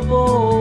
boy.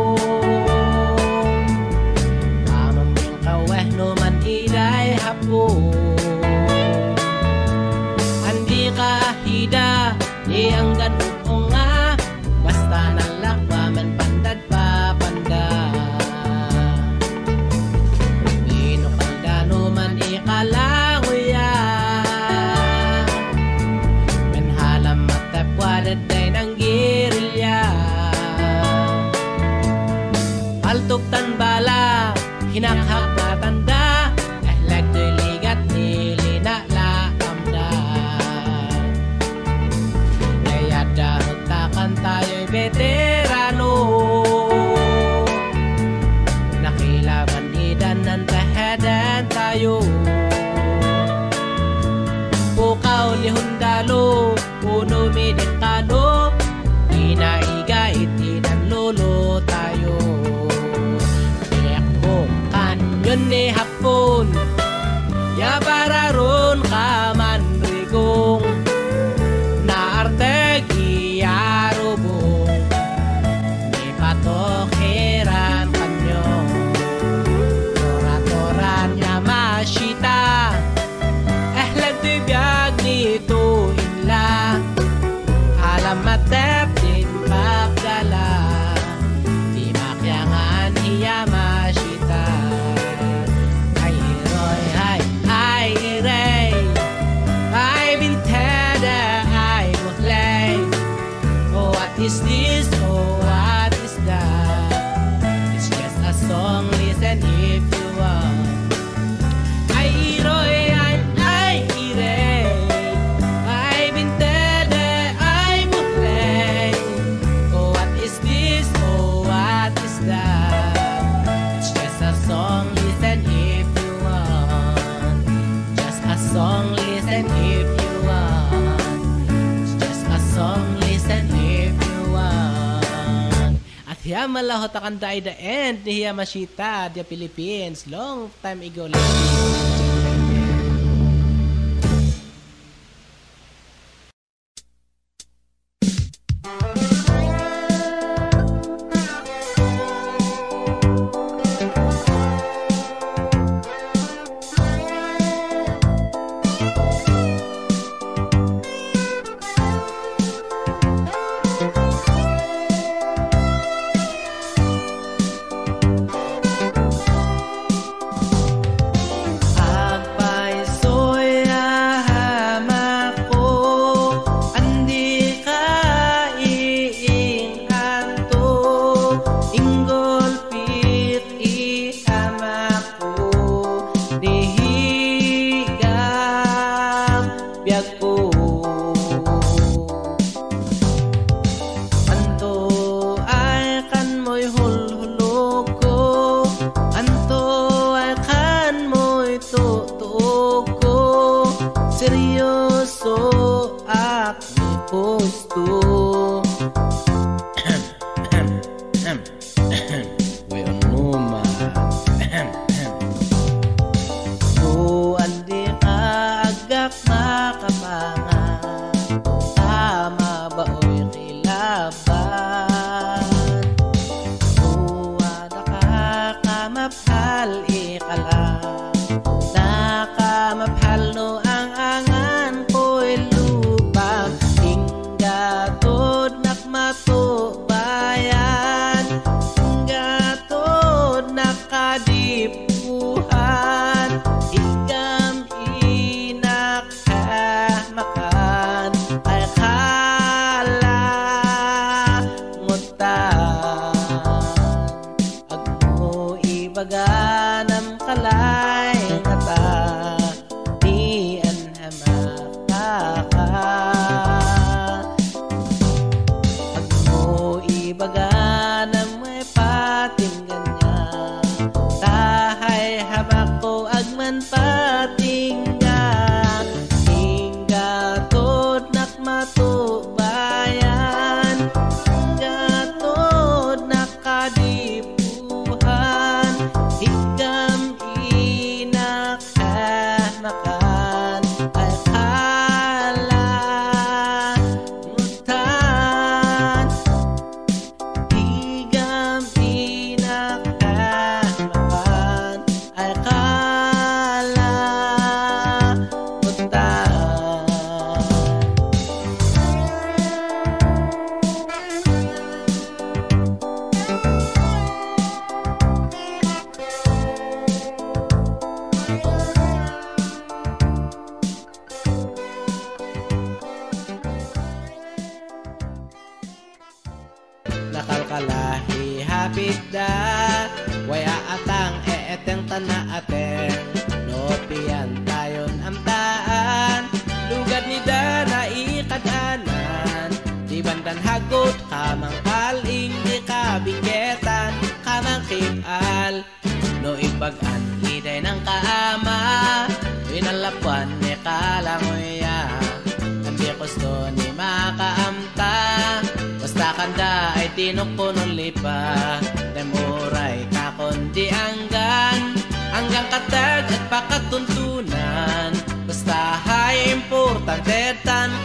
hapon Ya bararun kama Yaman laho takanda ay the end ni Yamashita, the Philippines. Long time ago lang.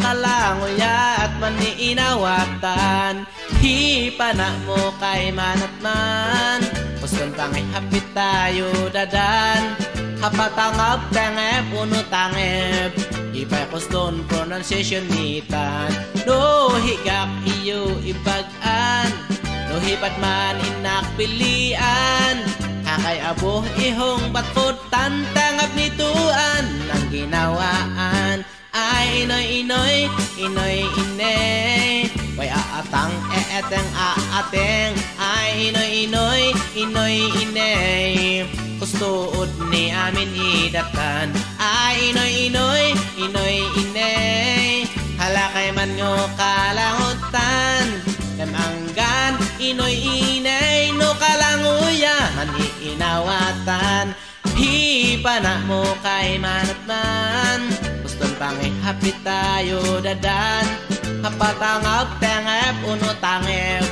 Tan kalangoya at maniinawatan Hipa na mo kay manat man. Gusto tangay hapit tayo dadan. Hapatangap tangep uno tangep Ipay kuston pronunciation nitan. No higak iyo ibagan. No hipat man inak Hakay abo ihong batfod tantangap nituan Ang ginawaan ay inoy inoy inoy inay. Way aatang eeteng aateng. Ay inoy inoy inoy inay. Kustuod ni amin idatan ay inoy inoy inoy inay. Halakay man nyo kalangutan Namanggan inoy inay iinawatan Hipa na mo kay manat man. Gustong pangay hapit tayo dadan. Hapatangap tangep uno tangep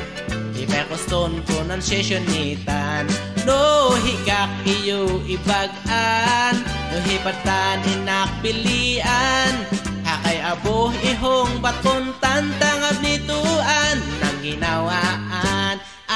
Ipe kuston pronunciation nitan No higak iyo ibagan. No hipatan inak pilian Hakay abo ihong baton tantangab nituan Nang ginawaan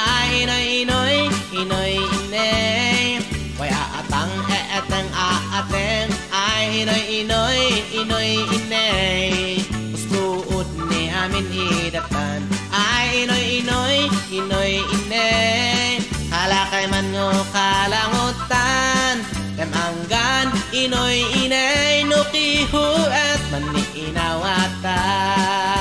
ay inoy inoy inoy inay Way aatang eeteng aateng ay inoy inoy inoy inay Gustuod ni amin idatan ay inoy inoy inoy inay Halakay man ngo kalangutan Kamanggan inoy inay nukihu at maniinawatan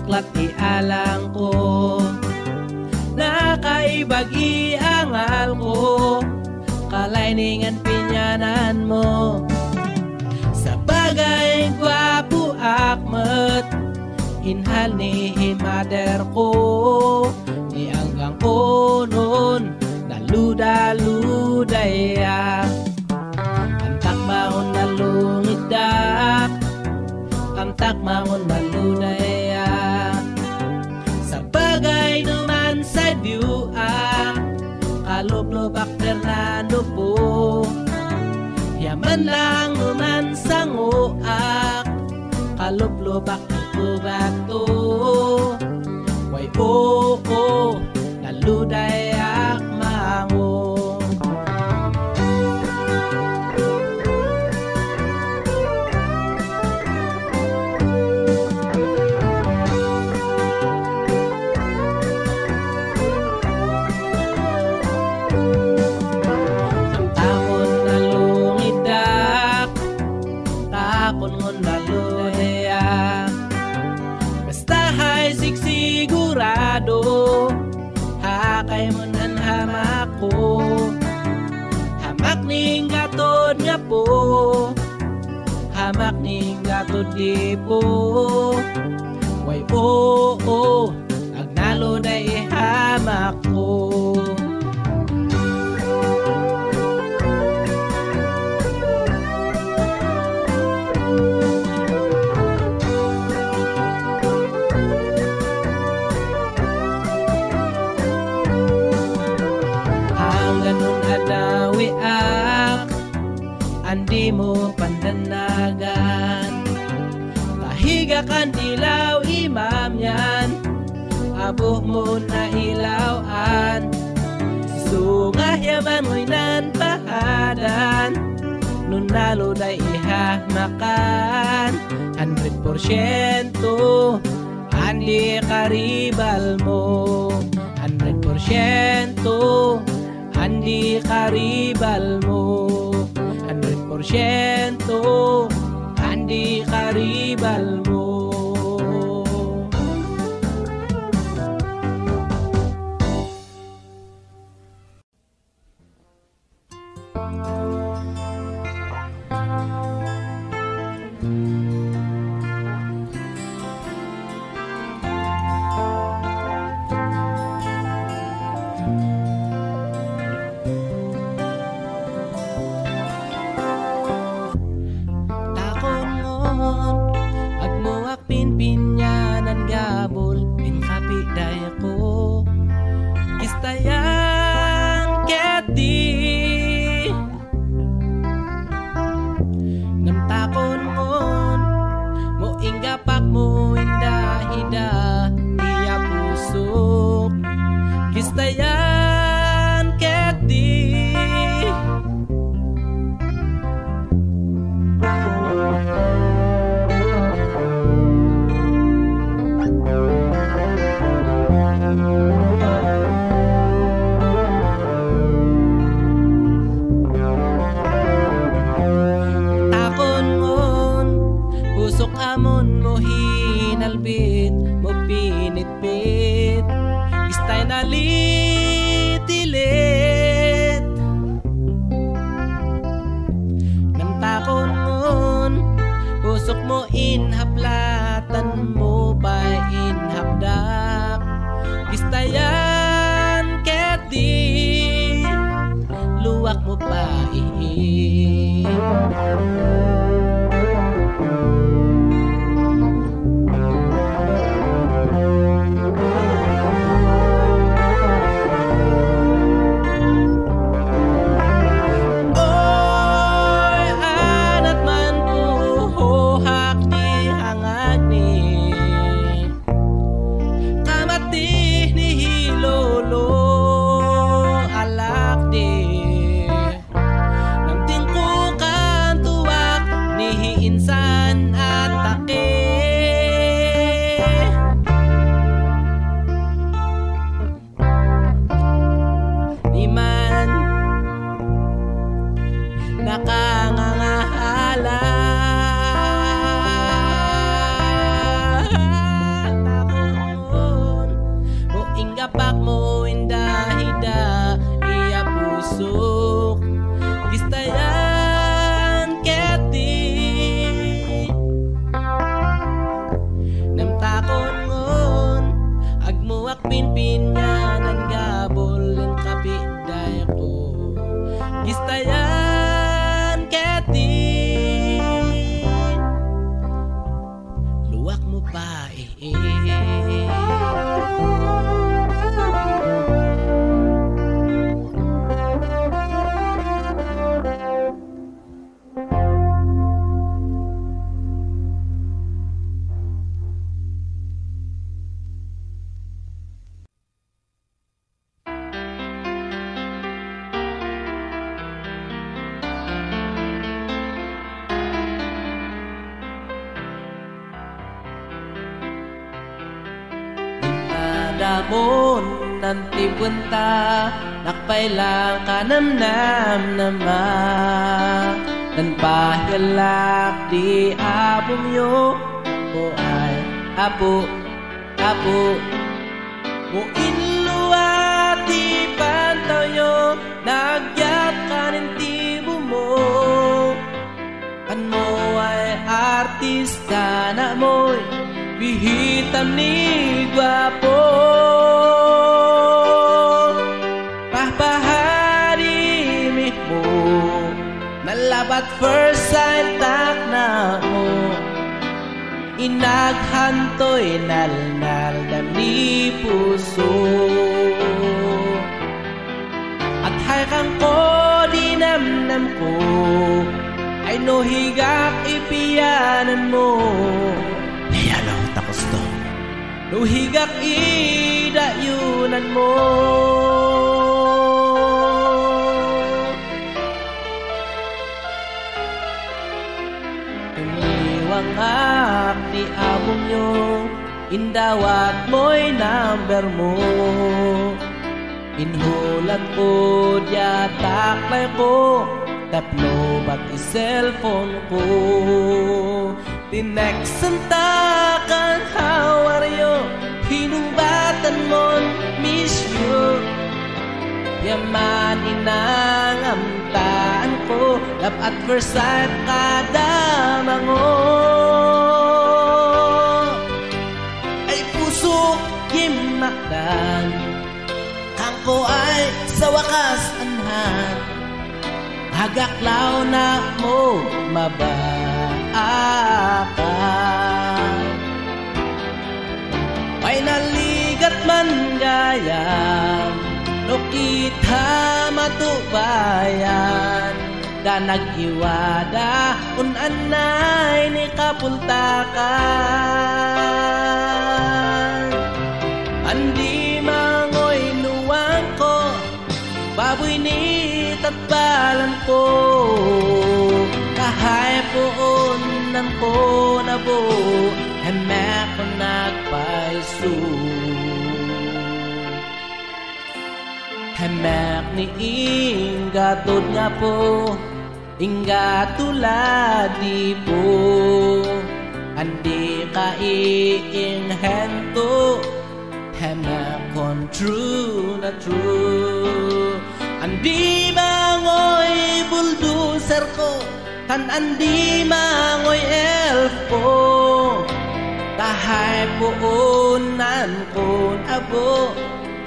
bulaklak ni alang ko Nakaibagi ang ahal ko Kalainingan pinyanan mo Sa bagay gwapo akmet Inhal ni himader ko Ni anggang ko nun Naluda-ludaya Ang takmaon na lungidak Ang takmaon na Kalublobak Fernando po Yaman lang naman sa nguak Kalublobak po bato Way oo oh, naludayak mango ning gatod nga po. Hamak ning gatod di po. Way oo oh, Agnalo na ihamak ko mo pandanagan Tahiga kan ilaw imam yan. Abo mo na ilawan Sungah yaman mo'y nan pahadan Nun nalo na ihamakan 100% Andi karibal mo. 100% Andi karibal mo 100% porsyento Andi karibal mo damon nakpailang kanamnam nama dan pahelak di abum yo o ay apo apo. Mo inluwa di pantaw yo nagyap kanin tibo mo. Ano ay artista na mo'y Bihitam ni gwapo Nalabat first sight tak na mo. Inaghantoy nalnal na ni puso. At haykang ko dinamnam ko Ay no higak ipiyanan mo. Tapos to. Nuhigak idayunan mo Ak ni abong nyo Indawat mo'y number mo. Inhulat ko, diya taklay ko Taplo pati cellphone ko Tinexan takan how are you Hinubatan mon miss you Yaman inang amtaan ko Love at first sight kada mango Ay puso yimakdan Ang ko ay sa wakas anhan. Hagaklaw na mo mabaakan. May naligat man gayam No kita matubayan Da nag-iwada Un anay ni kapultakan Andi mangoy nuwang ko Baboy ni tatbalan ko. Kahay poon nan po na po Hemek ko nagpaisu Hemek ni Inga tod nga po, Inga di po. Andi ka iinghento Hemek kon true na true Andi mangoy bulldozer ko Tan andi mangoy elf ko Tahay puunan kon abo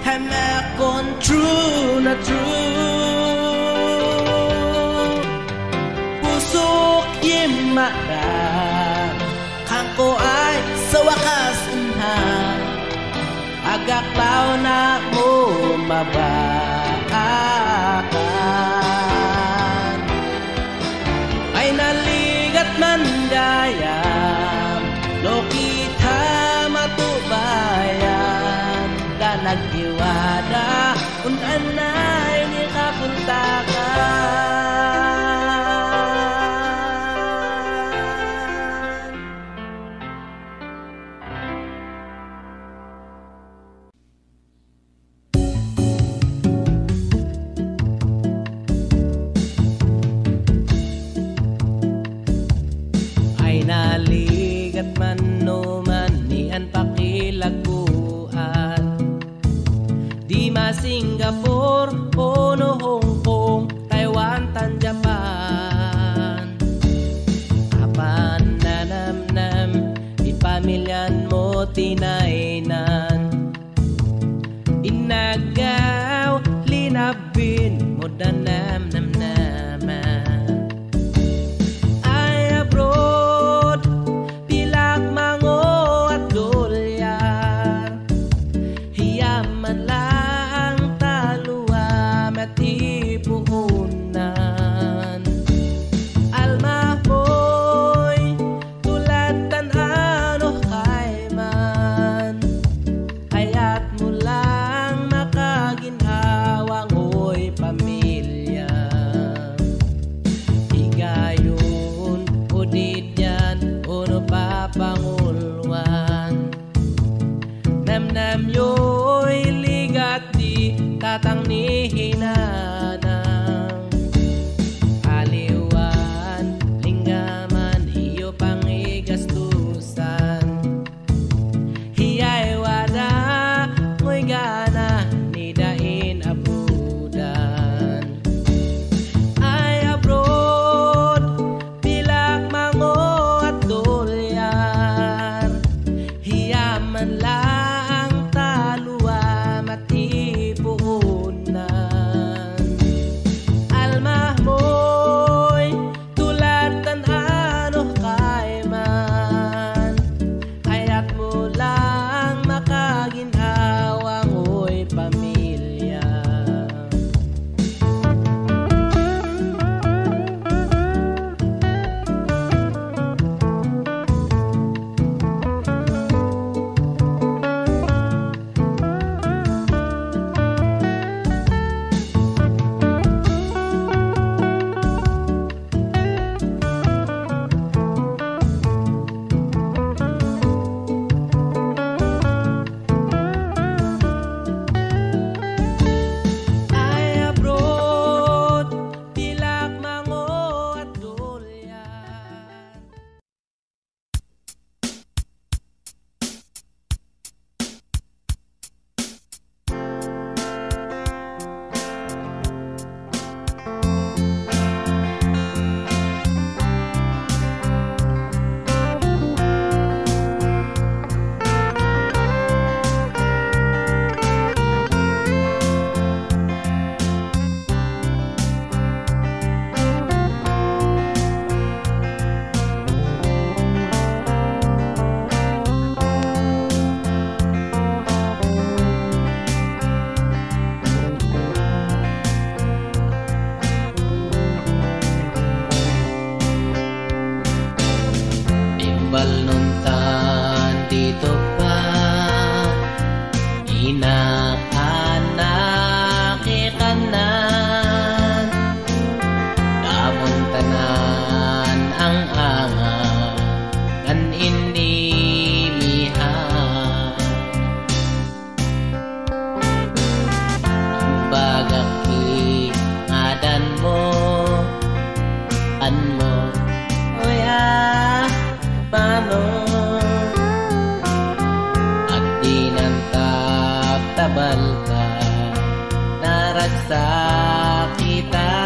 Hemek kon true na true. Pusok yimada Kang ko ay sa wakas unhan Agaklaw na mo mabaakan Ay naligat man gayam Un anay ni kapuntakan Singapore o no Hong Kong Taiwan tan Japan. Apan nanamnam ipamilyan mo tinainan. Inagaw linabin mo danam Naragsa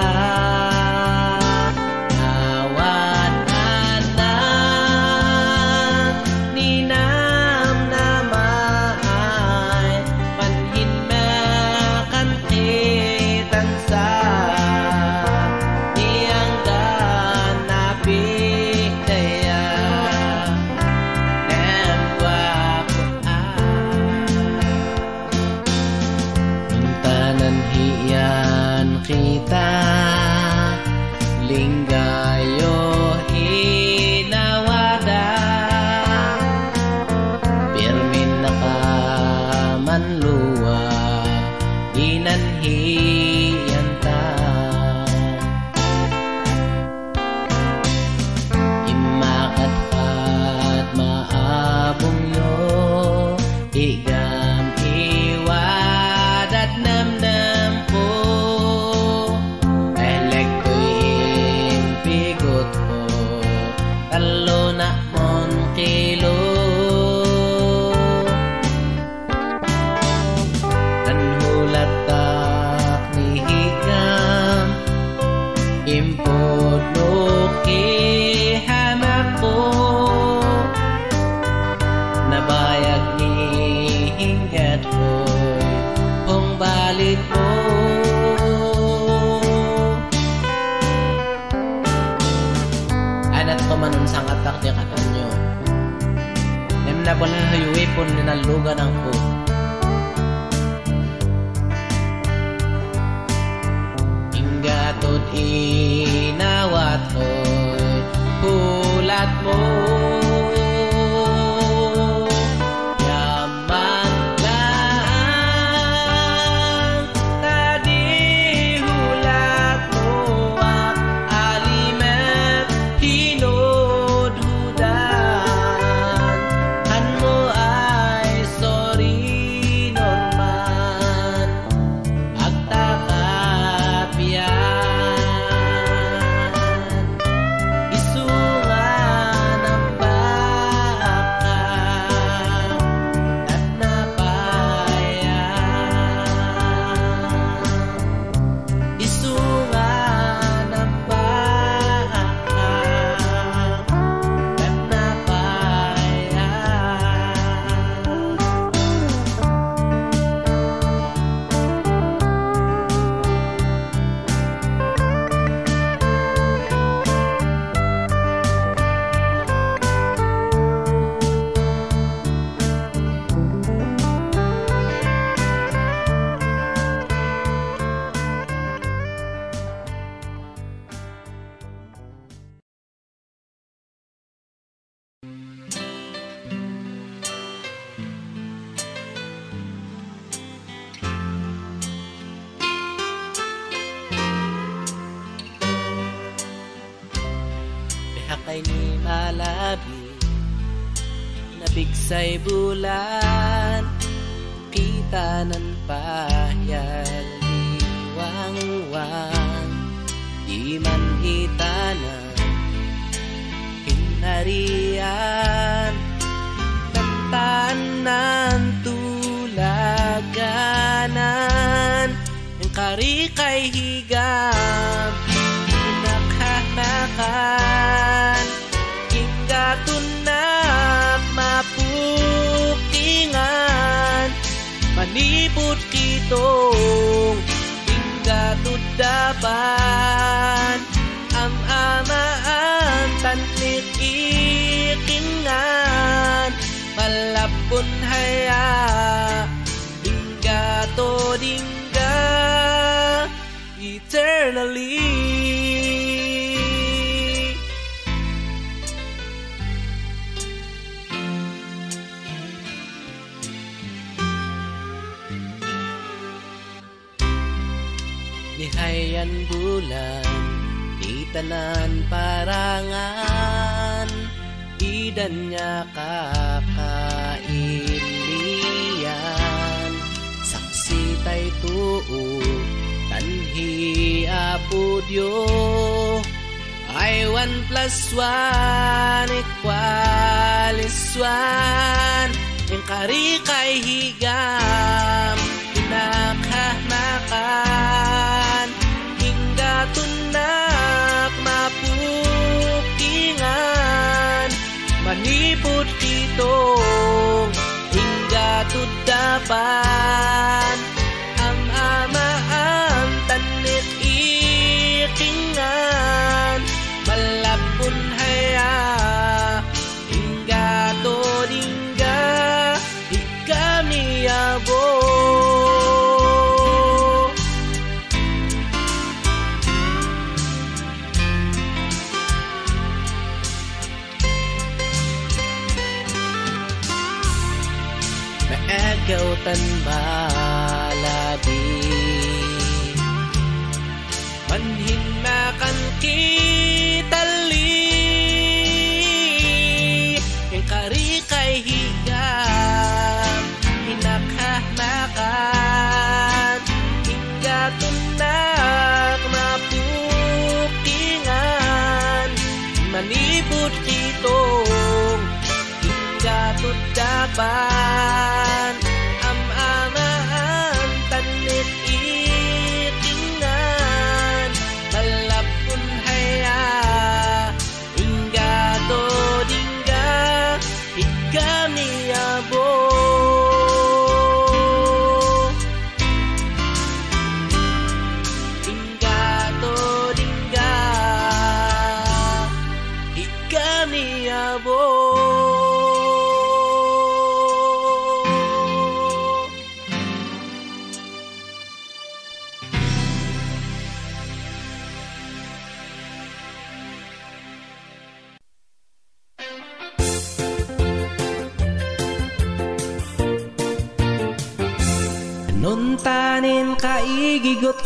Tak ni higam Impod no kihanak ko Nabayag ni hinggat ko Kung balik mo. Anat ko manon sang atak di katan nyo Nem na pala hayuwi po ninalugan ang ko inawat ko'y hulat mo bulan Kita ng pahayal Diwang-wang Di man itanan Hinarian Kantaan ng tulaganan Ang higam Nakhahmakan Manipot kitong Hingga tudapan Am amaan tanlit ikingan Malapun haya Hingga to dingga Eternally Itanan parangan Idan niya kakailian Saksi tay tuo Tanhi apo Diyo. Ay one plus one equal one. Yung kari kay higam Bye. goodbye.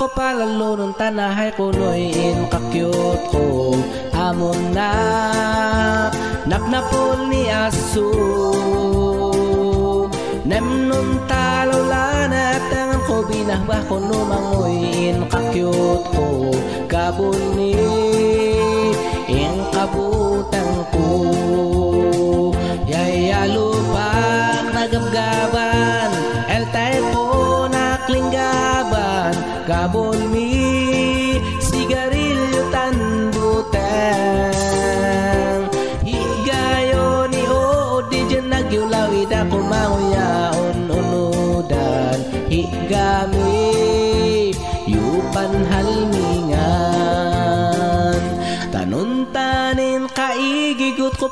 Ko palalo Nun tanahay ko noyin kakyot ko. Amon na Napnapol ni aso Nem nun talo lana Tangan ko binahba ko numangoyin kakyot ko? Kabul ni Ing kabutang ko. Yaya lupak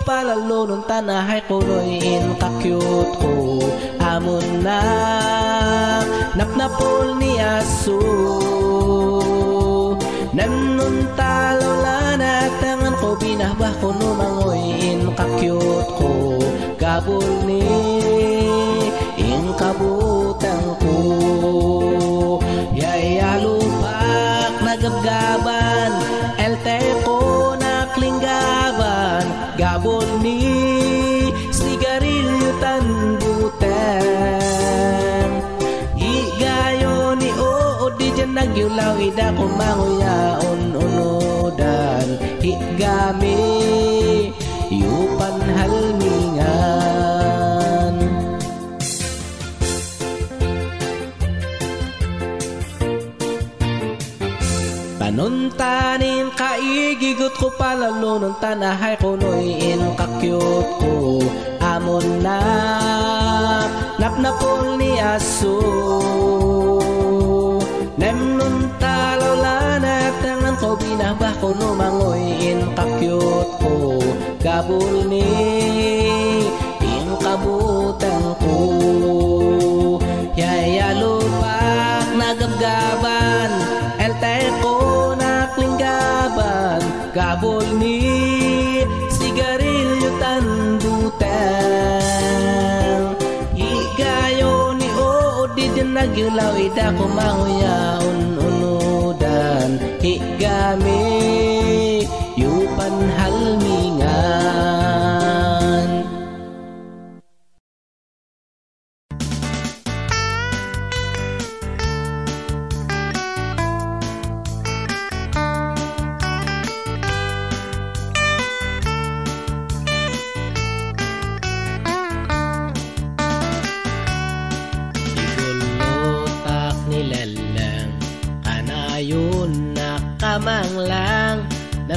palalo Nung tanahay ko noyin kakyot ko. Amon na. Napnapol ni aso. Nanun talo lana Tangan ko binahbah ko numangoyin kakyot ko. Gabol ni Ing kabutang ko Ida ko manguyaon unudan. Higami Yupan halmingan Panuntanin kaigigot ko palalo Nung tanahay ko noyin kakyot ko. Amon na Napnapol ni aso. Nem nun talo lana Tangan ko binahbah ko numangoyin kakyot ko Kabul ni Ing kabutang ko Yaya lupak nagabgaban El ko naklinggaban Kabul ni Sigarilyo tandutan Higayo ni oo di dyan nagyulaw Ida ko manguyaon unudan. Higami yupan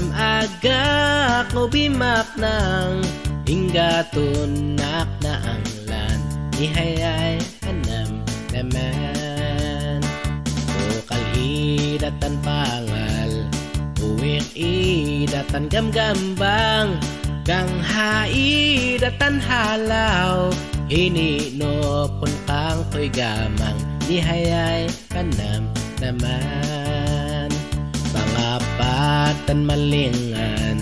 Nam agak mo bimak ng Hinggaton nak na ang lan. Ihayay anam naman. Bukal idatan pangal Uwik idatan gamgambang. Gang haidatan halaw Hininopon kang ko'y gamang. Nihayay kanam naman Pangapatan malingan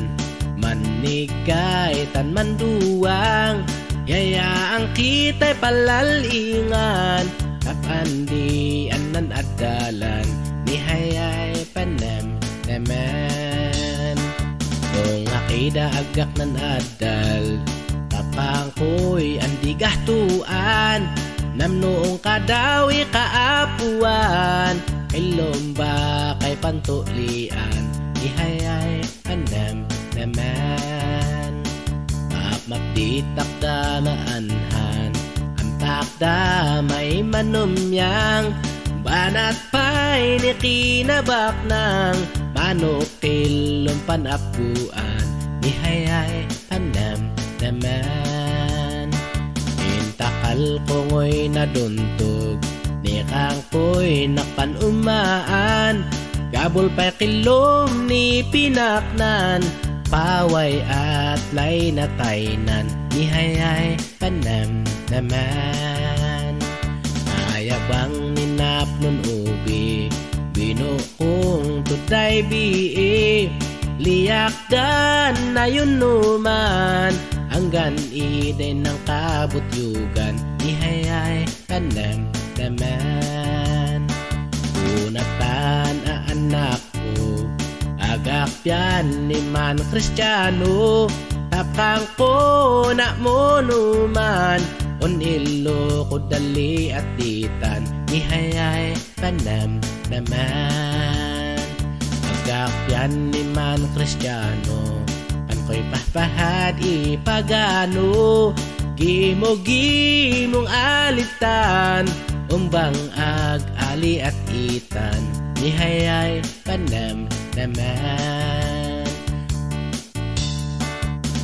Manigay tan manduwang Yayaang kita'y palalingan. Kapandi anan adalan Nihayay panam naman Kung akida agak nan adal Kapang ko'y andigah tuan Nam noong kadawi kaapuan Kay lomba kay pantulian Ihayay panam naman. Mapmapditak da maanhan Ang takda may manumyang. Banat pa'y ni kinabak ng Manukil lumpan apuan Ihayay panam naman. Intakal ko ngo'y naduntog. Ni kang ko'y nakpan umaan Gabol pa'y kilom ni pinaknan Paway at lay nataynan Ni hayay panam naman. Ayabang ninap nun ubi Binukong tuday bii. Liyak dan na yun numan Hanggan iday ng kabutyugan Ihayay kanam naman Unatan a anak ko. Agakyan ni man kristyano Tapang ko na mo numan. On ilo ko dali at titan Ihayay panam naman. Agakyan ni man kristyano Kan ko'y pahpahad ipagano. Gimo-gimong alitan. Umbang ag ali at itan Nihayay panam naman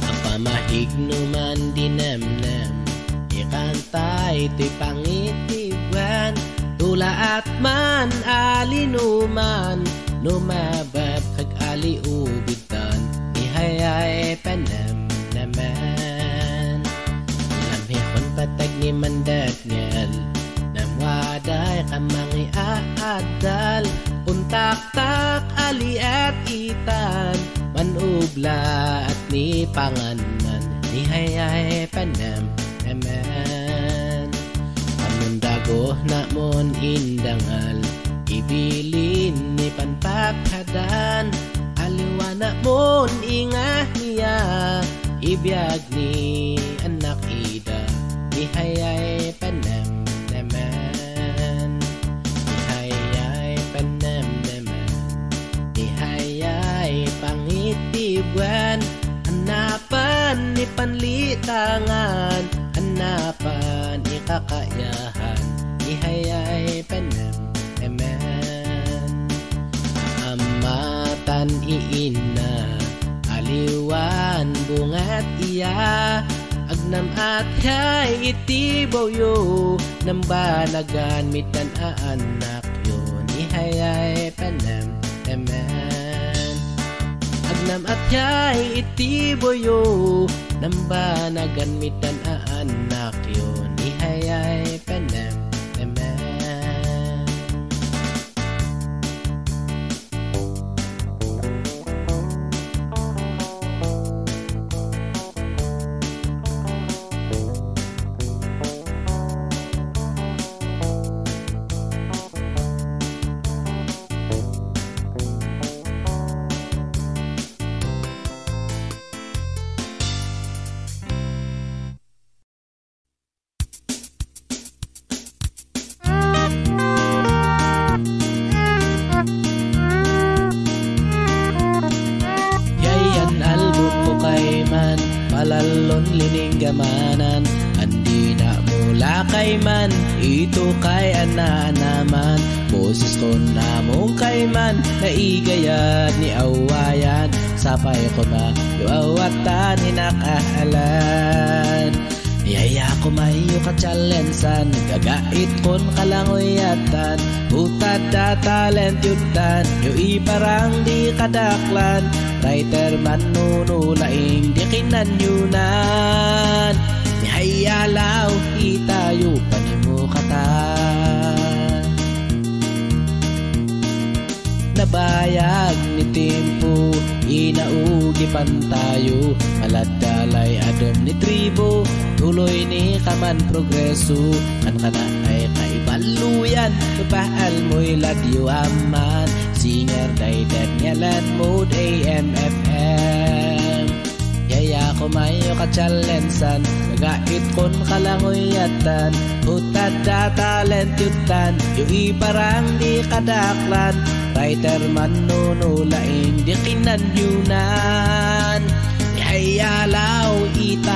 Ang pamahig numan dinamnam Ikanta ito'y pangitiban Tula at man alinuman Numabab kag ali ubitan. Nihayay panam naman Lamhikon patag ni mandat ngel Namwaday kamangi aadal Untak-tak ali at itan. Manubla at ni panganan Nihayay panam naman Amundago na mon indangal? Ibilin ni panpakhadan Aliwana mon ingah niya Ibiyag ni anak ida. Ihayay panam pangitibuan Hanapan ni panlitangan. Hanapan ni kakayahan. Ihayay panam naman Amatan iina Aliwan bungat iya. Agnam at hay itibaw yo Nambanagan mitan aanak yun Ihayay panam naman Agnam at hay itibaw yo Nambanagan mitan gamanan. Andi na mula kay man Ito kay ana naman. Boses ko na mo kay man Naigayad ni awayan. Sapay ko na Yuawatan ni nakahalan Yaya ko mayo ka challengean Gagait kon kalangoyatan Utad da talent yudan Yu iparang di kadaklan Writer man nunulaing di kinanyunan Ni hayalaw itayo panimukatan Nabayag ni Timpo Inaugi pantayo Maladalay adom ni tribo Tuloy ni kaman progreso Kan kana ay kaibaluyan Kapahal mo'y ladyo aman. Singer daydan ngalan mode AMFM Yaya ko mayo ka challengean Nagait kon kalangoyatan Utad da talent Yung iparang di kadaklan. Writer man nunulaing di kinanyunan Ihayalaw itayo panimukatan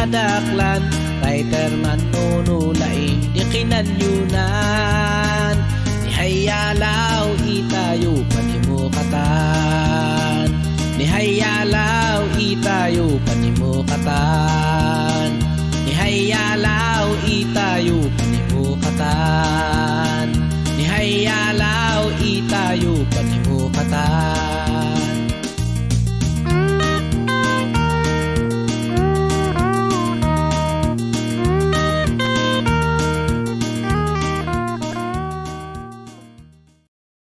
kadaklan